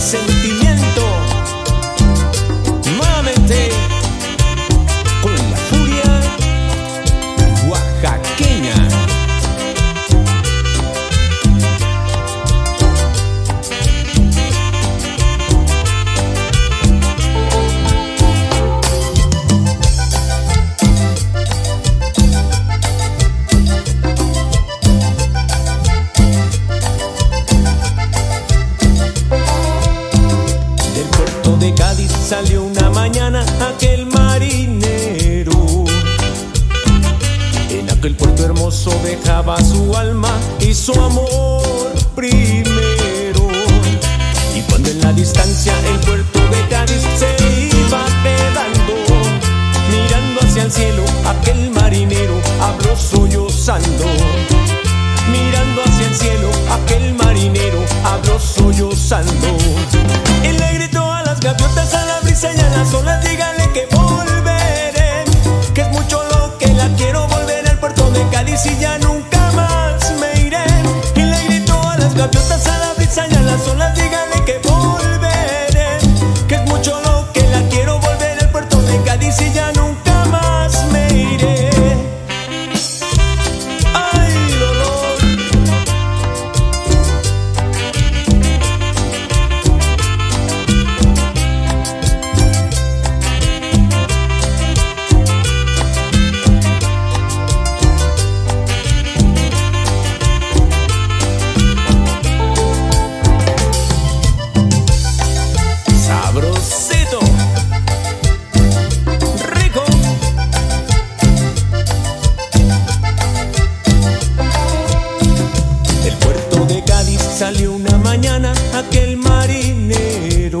sentimiento. Aquel marinero. En aquel puerto hermoso dejaba su alma y su amor primero. Y cuando en la distancia el puerto de Cádiz se iba quedando, mirando hacia el cielo, aquel marinero habló sollozando. Mirando hacia el cielo, aquel marinero habló sollozando. Y le gritó a las gaviotas, a la brisa y a las olas, aquel marinero.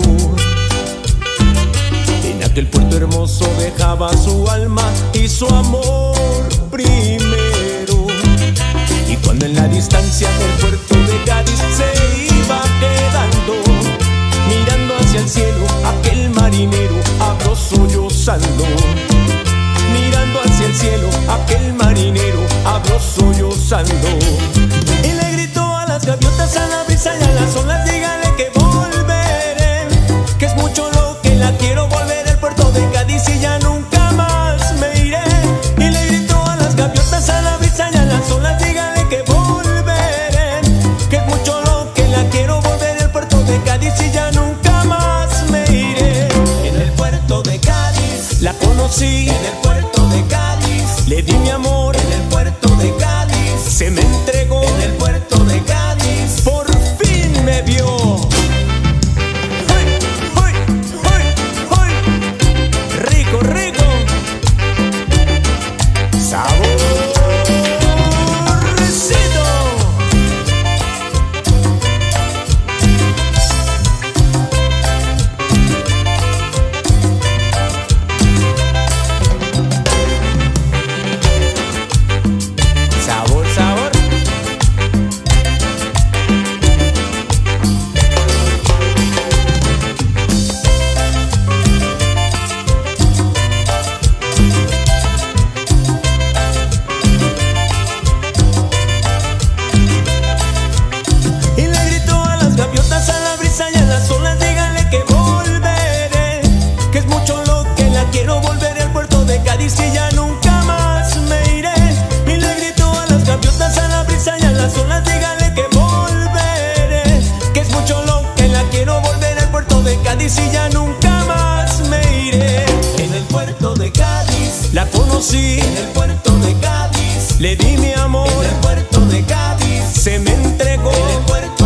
En aquel puerto hermoso dejaba su alma y su amor primero. Y cuando en la distancia del puerto de Cádiz se iba quedando, mirando hacia el cielo, aquel marinero habló sollozando. Mirando hacia el cielo, En el puerto de Cádiz le di mi amor. Cádiz y ya nunca más me iré. En el puerto de Cádiz la conocí. En el puerto de Cádiz le di mi amor. En el puerto de Cádiz se me entregó. En el puerto